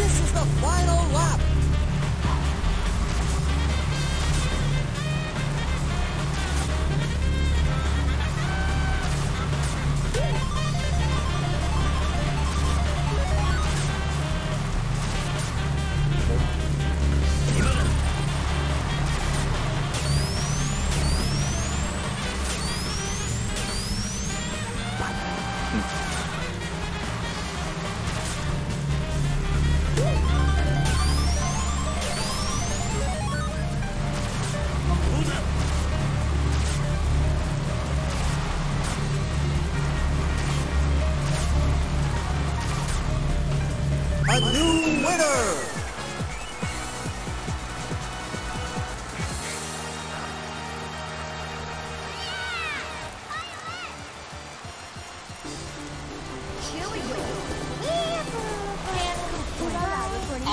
This is the final lap.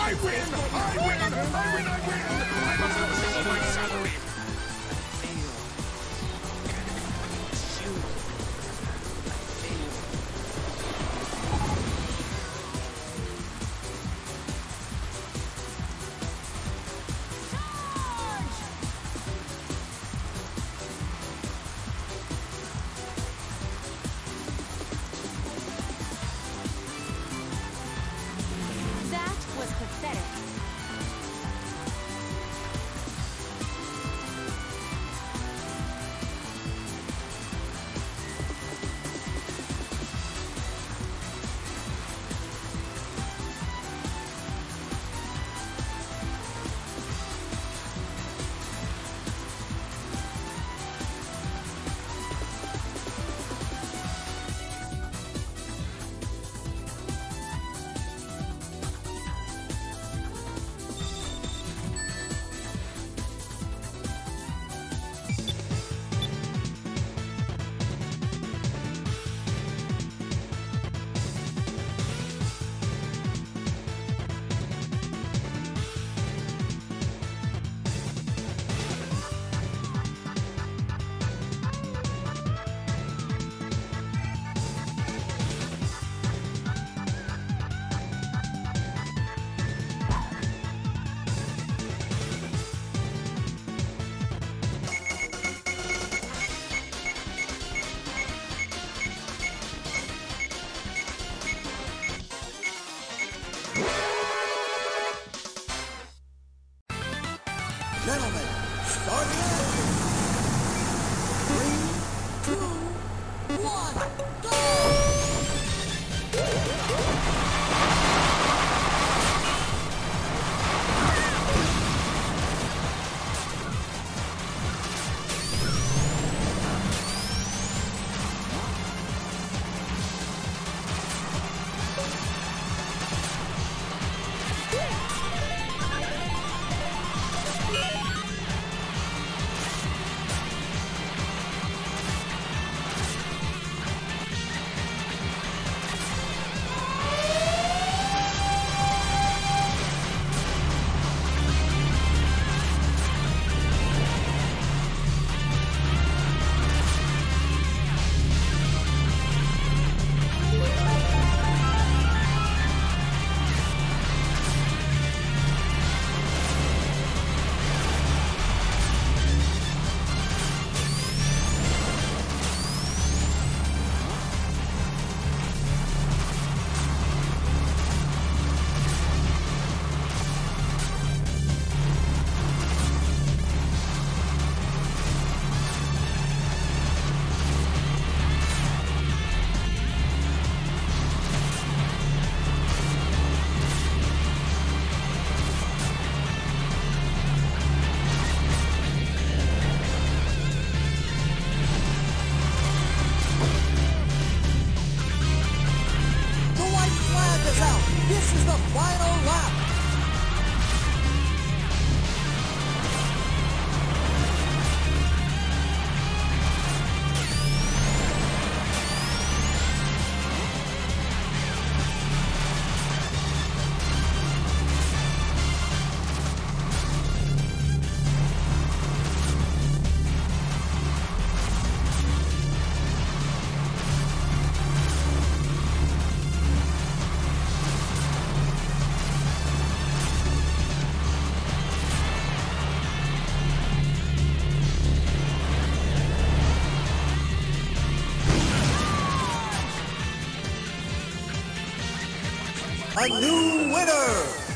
I win! I win! I win! I win! I must not sell my salary a new winner!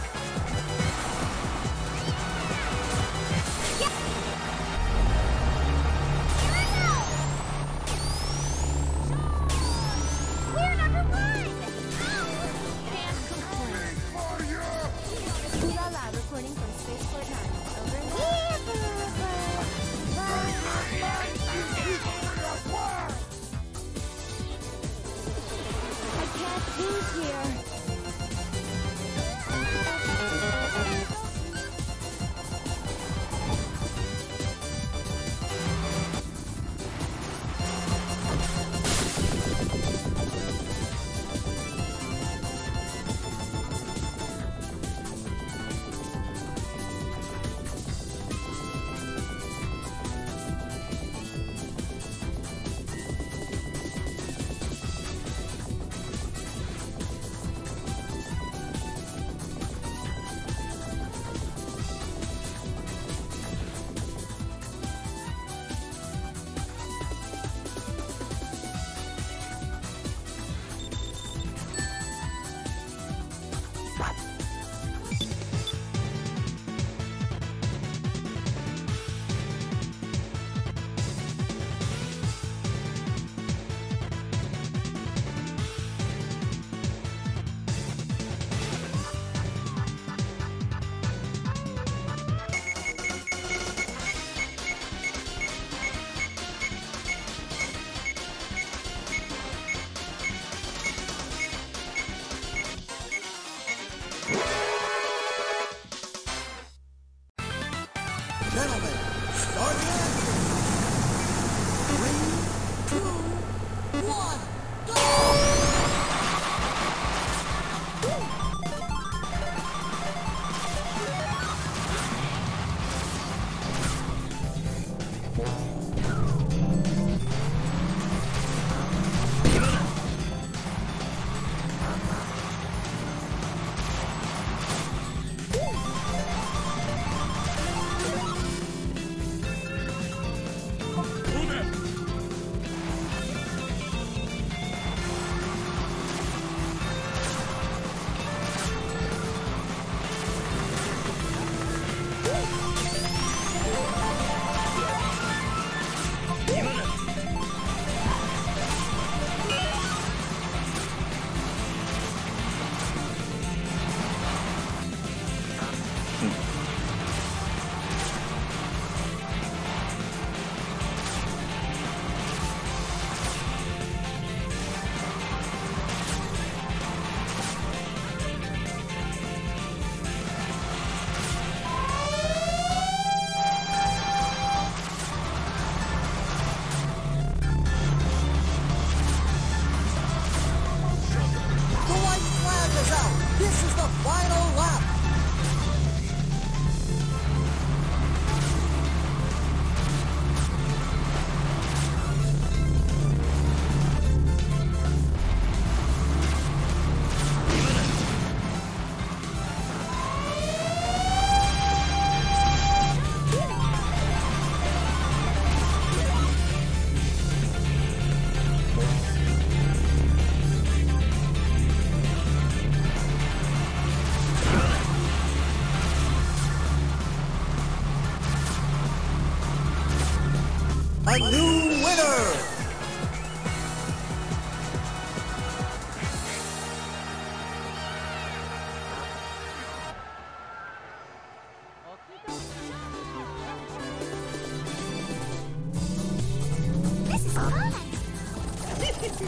I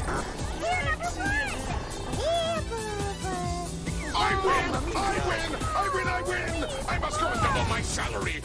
win! I win! I win! I win! I must go and double my salary!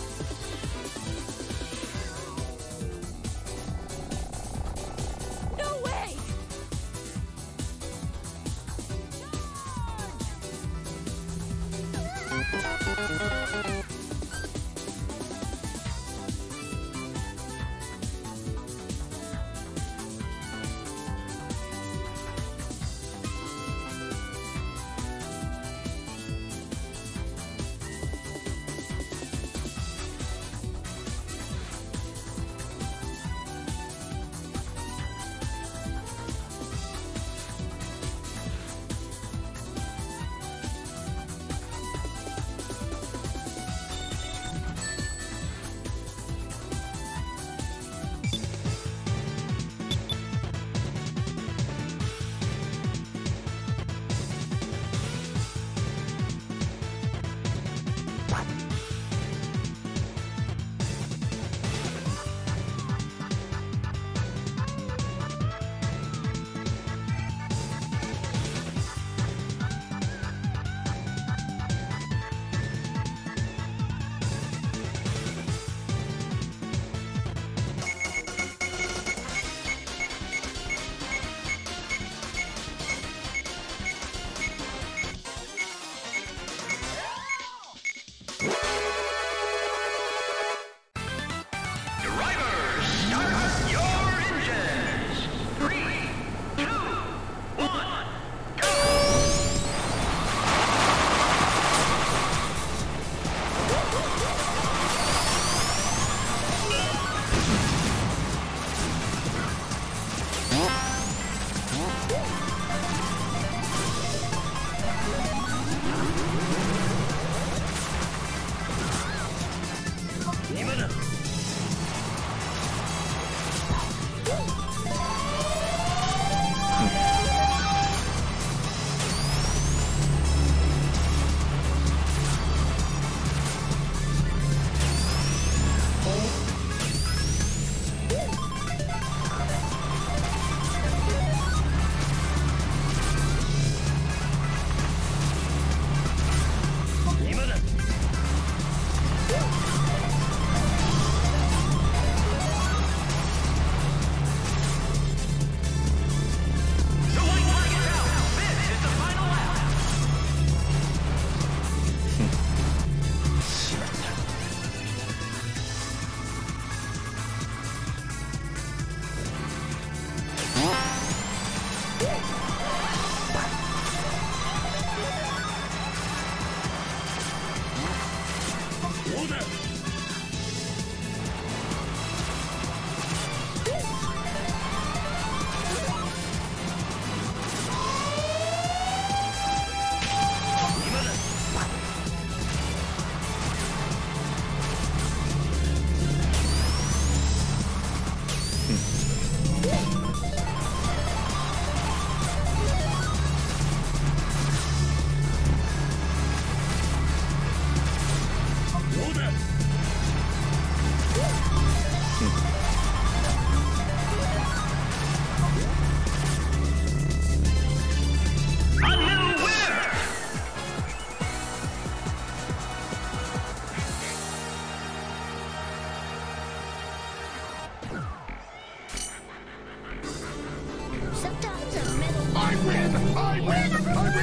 Win!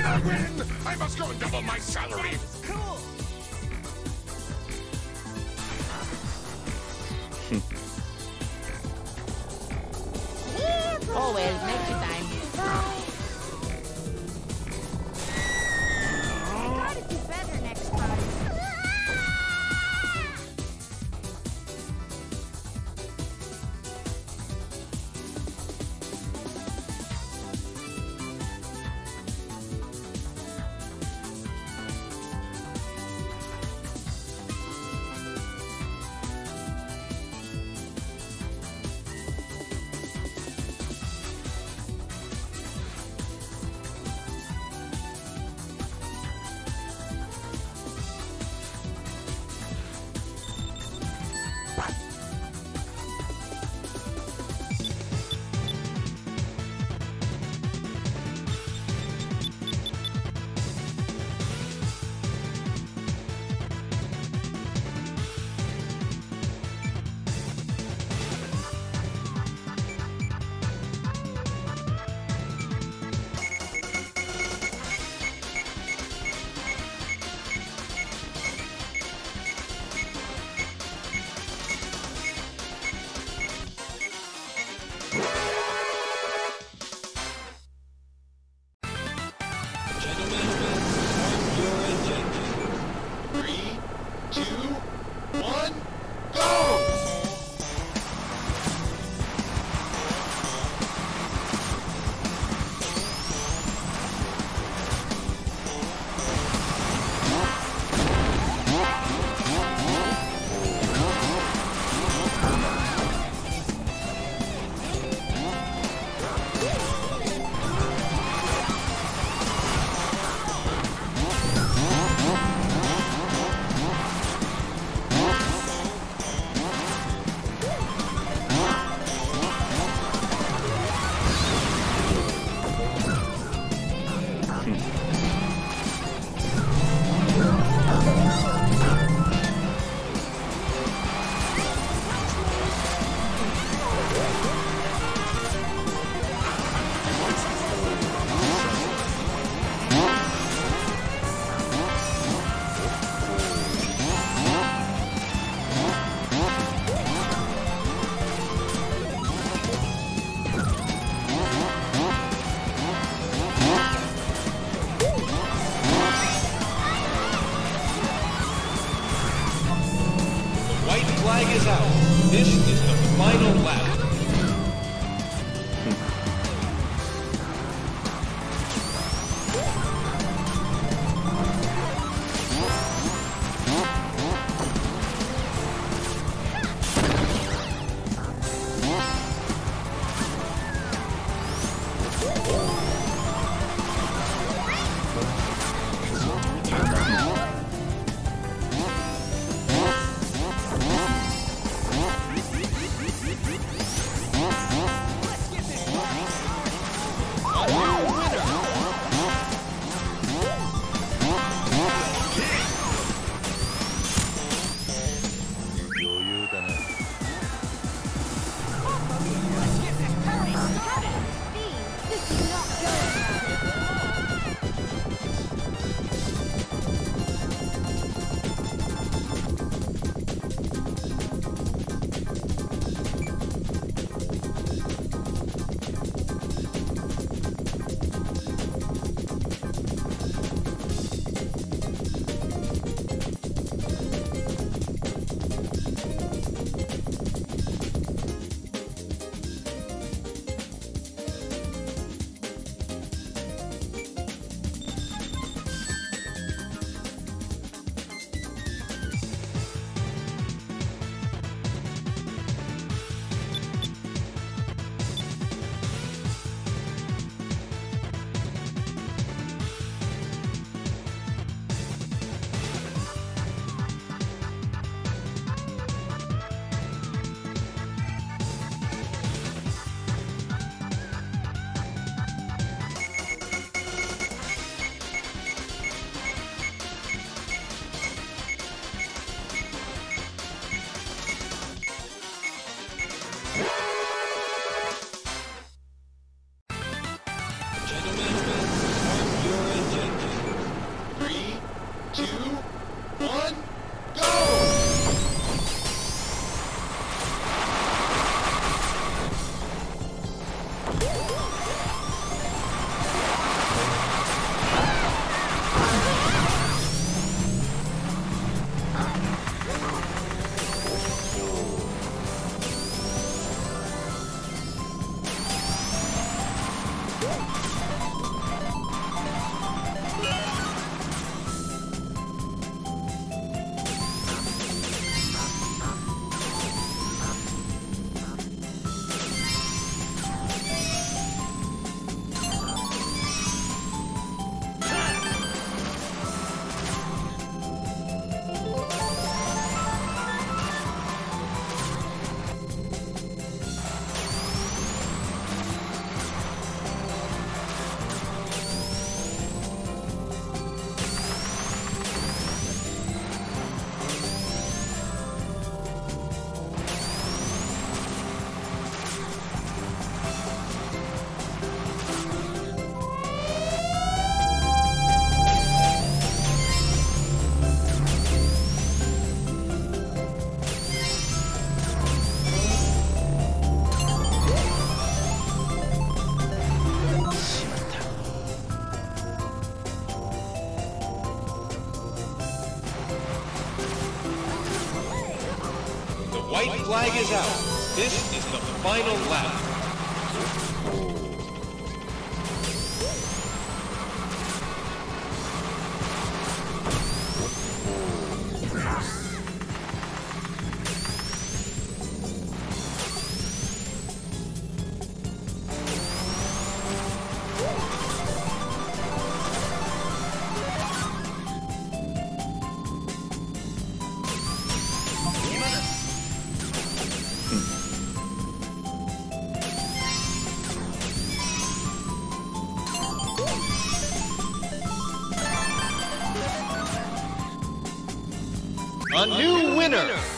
I win! I must go and double my salary! Cool. Oh two, one. Out. This is the final lap. A new winner.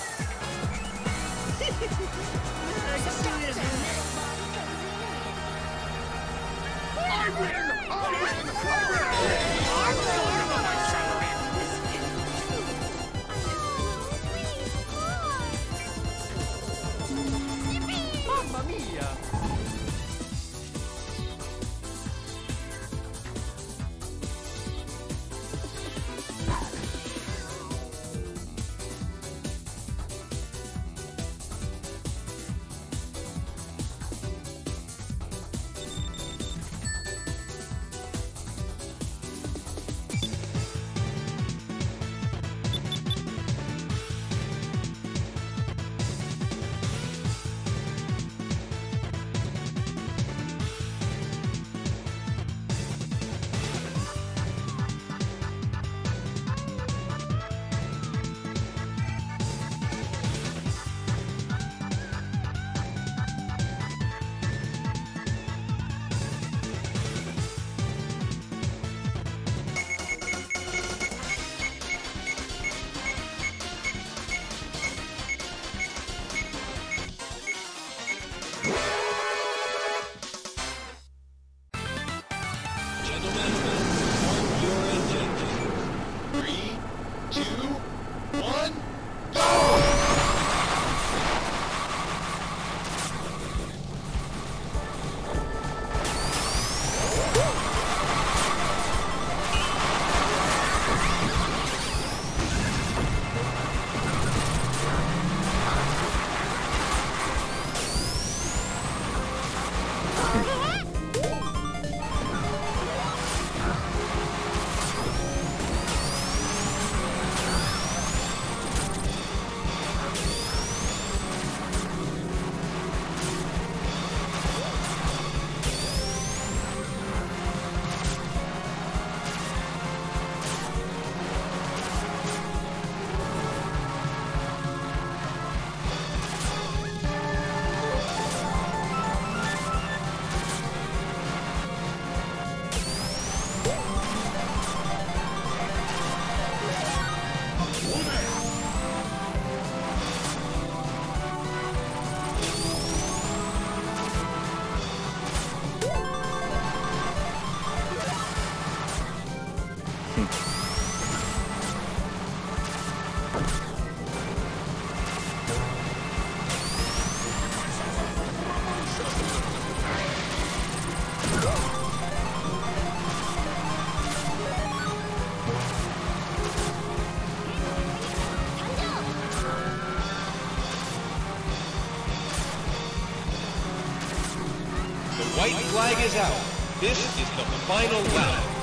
Is out. This is the final lap.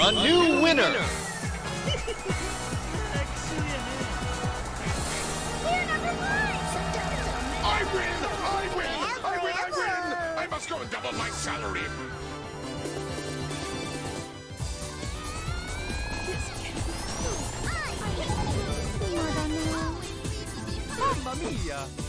A new winner. We're number one! I win! I win! I win! I win! I must go and double my salary. Mamma mia!